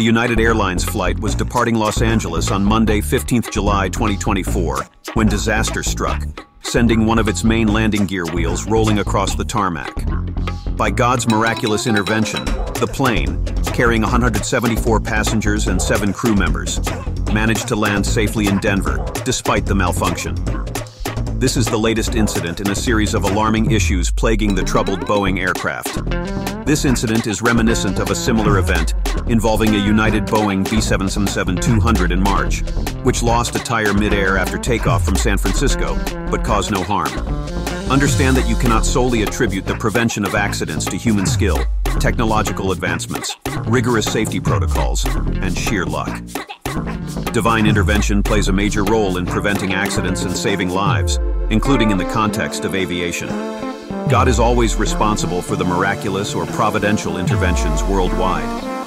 The United Airlines flight was departing Los Angeles on Monday, 15th July 2024, when disaster struck, sending one of its main landing gear wheels rolling across the tarmac. By God's miraculous intervention, the plane, carrying 174 passengers and seven crew members, managed to land safely in Denver, despite the malfunction. This is the latest incident in a series of alarming issues plaguing the troubled Boeing aircraft. This incident is reminiscent of a similar event involving a United Boeing B777-200 in March, which lost a tire midair after takeoff from San Francisco, but caused no harm. Understand that you cannot solely attribute the prevention of accidents to human skill, technological advancements, rigorous safety protocols, and sheer luck. Divine intervention plays a major role in preventing accidents and saving lives, including in the context of aviation. God is always responsible for the miraculous or providential interventions worldwide.